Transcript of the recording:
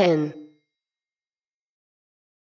10